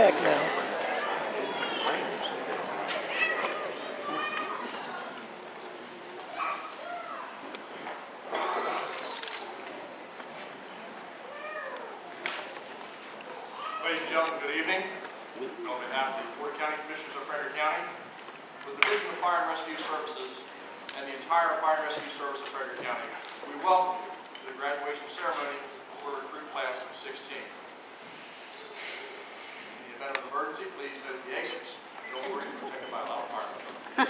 heck no. Ladies and gentlemen, good evening. On behalf of the Fort County Commissioners of Frederick County, the Division of Fire and Rescue Services and the entire Fire and Rescue Service of Frederick County, we welcome you to the graduation ceremony for recruit class of 16. In the please note the exits. Don't worry, protected by a lot of.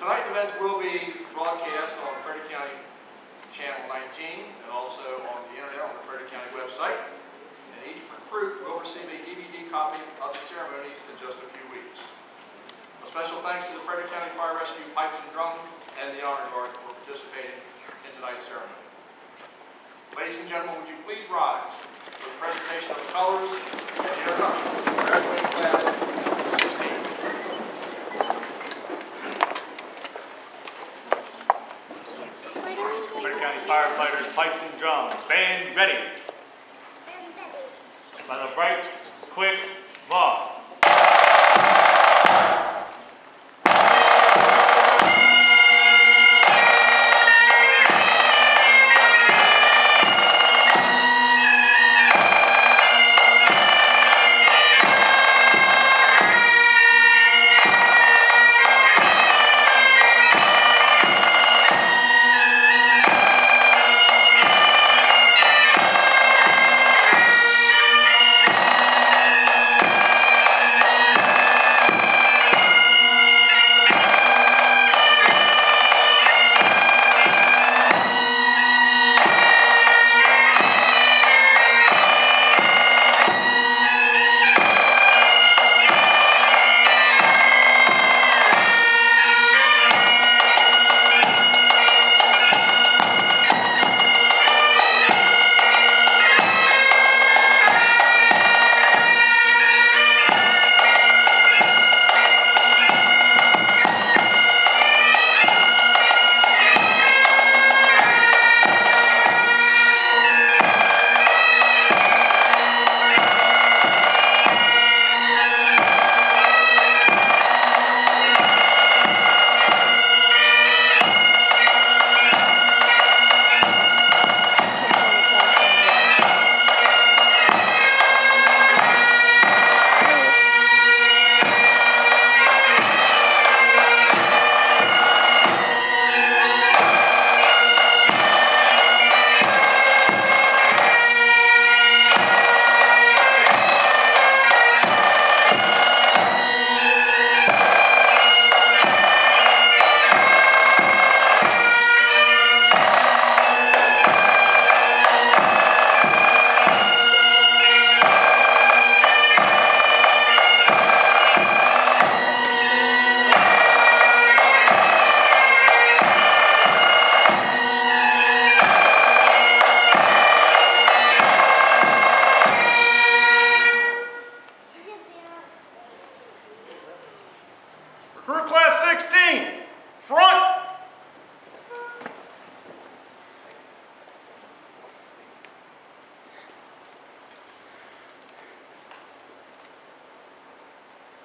Tonight's events will be broadcast on Frederick County Channel 19 and also on the internet on the Frederick County website. And each recruit will receive a DVD copy of the ceremonies in just a few weeks. A special thanks to the Frederick County Fire Rescue Pipes and Drum and the Honor Guard for participating in tonight's ceremony. Ladies and gentlemen, would you please rise the presentation of the colors and introduction graduating class 16. Frederick County firefighters, pipes and drums, band ready. By the bright, quick, march.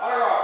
あら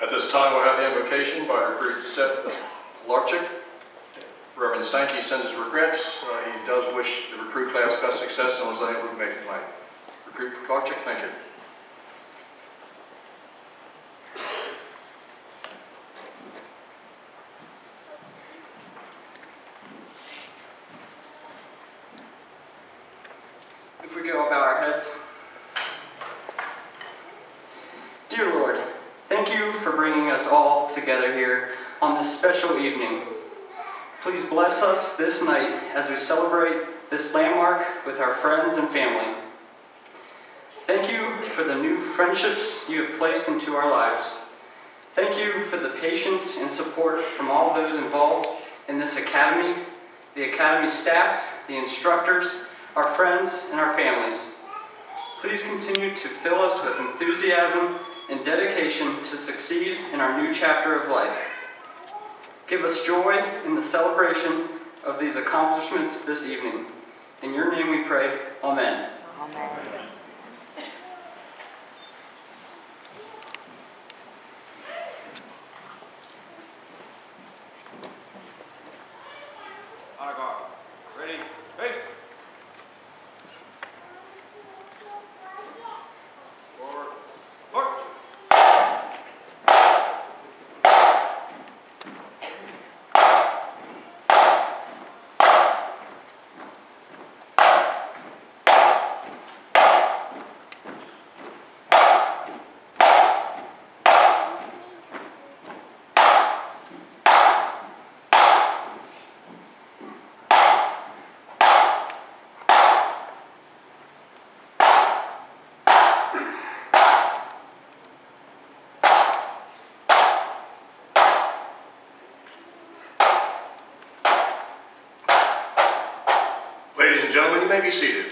At this time, we'll have the invocation by our great Seth Reverend Stanky sends his regrets. Uh, he does wish the recruit class best success and was unable to make it tonight. Recruit Larchick, thank you. If we could all bow our heads. Dear Lord, thank you for bringing us all together here on this special evening. Please bless us this night as we celebrate this landmark with our friends and family. Thank you for the new friendships you have placed into our lives. Thank you for the patience and support from all those involved in this academy, the academy staff, the instructors, our friends, and our families. Please continue to fill us with enthusiasm and dedication to succeed in our new chapter of life. Give us joy in the celebration of these accomplishments this evening. In your name we pray, Ladies and gentlemen, you may be seated.